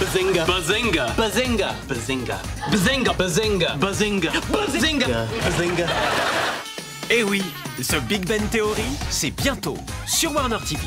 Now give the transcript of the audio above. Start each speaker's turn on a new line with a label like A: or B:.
A: Bazinga. Bazinga. Bazinga. Bazinga. Bazinga. Bazinga. Bazinga. Bazinga. Bazinga.
B: Eh oui, The Big Ben Theory, c'est bientôt sur Warner TV.